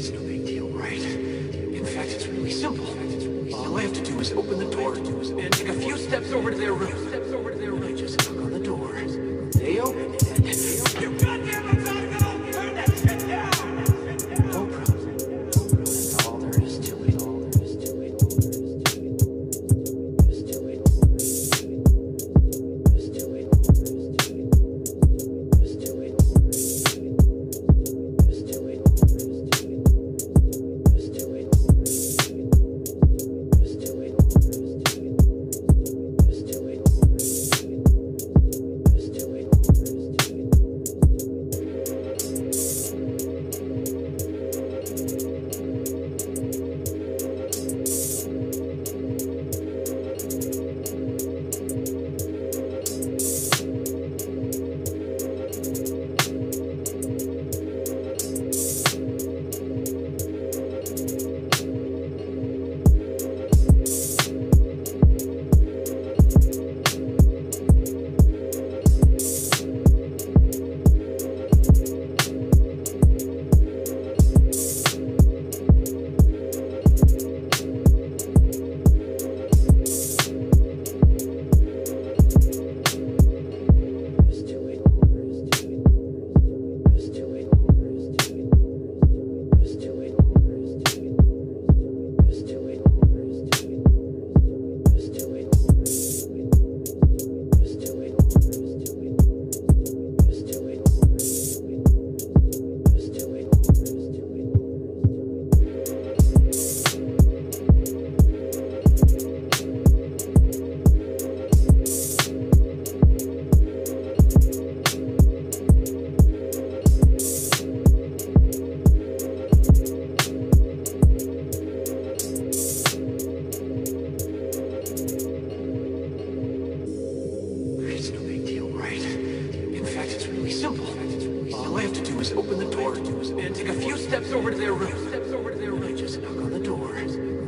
It's no big deal, right? In fact, it's really simple. All I have to do is open the door and take a few steps over to their room. Steps over to their room. I just knock on the door. Simple. All I have to do is open the door and take a few steps over to their room. Steps over to their room. I just knock on the door.